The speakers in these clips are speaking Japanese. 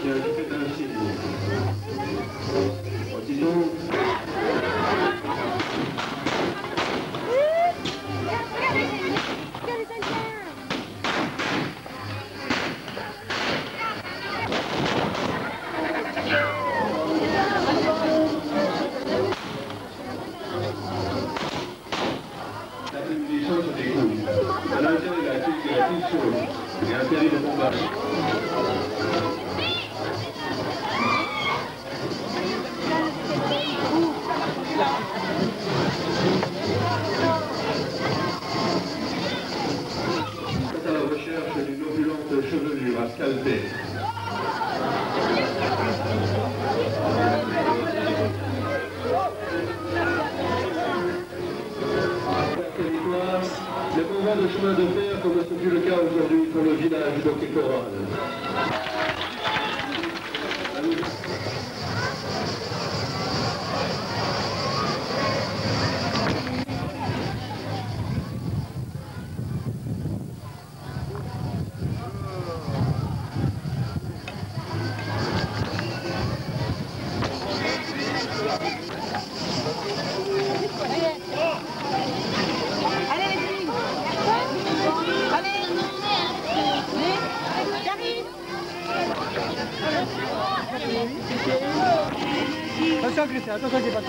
Thank you. Les mouvements de chemin de fer comme ce fut le cas aujourd'hui pour le village. Allez Çok güzel, çok güzel.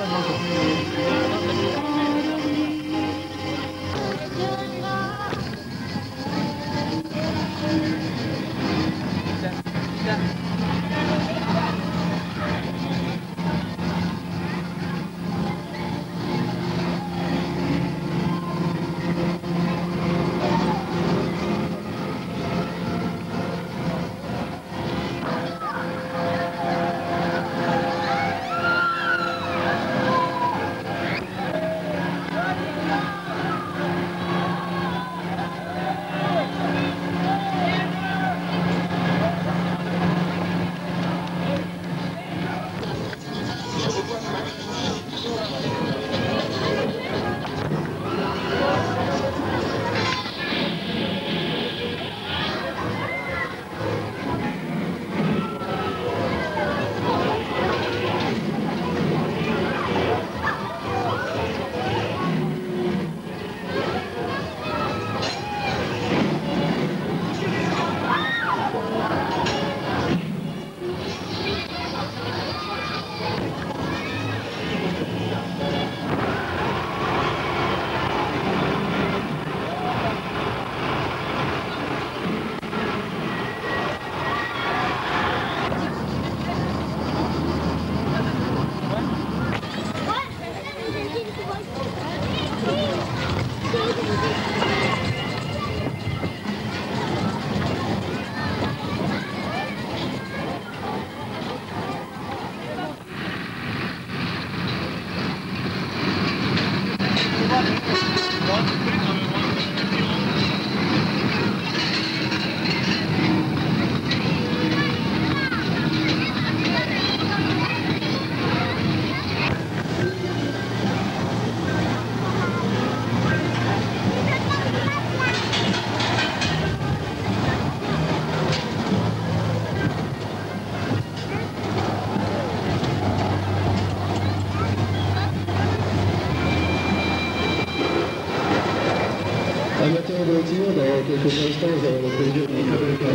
アマチュアで落ちようだよ、結婚したいぞ、60人食べるか。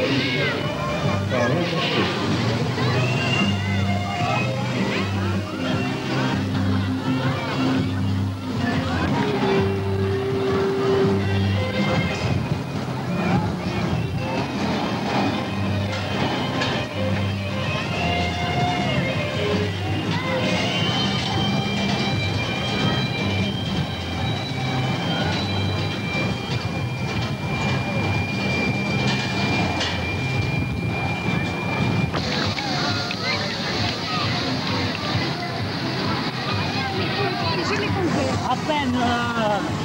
Finland!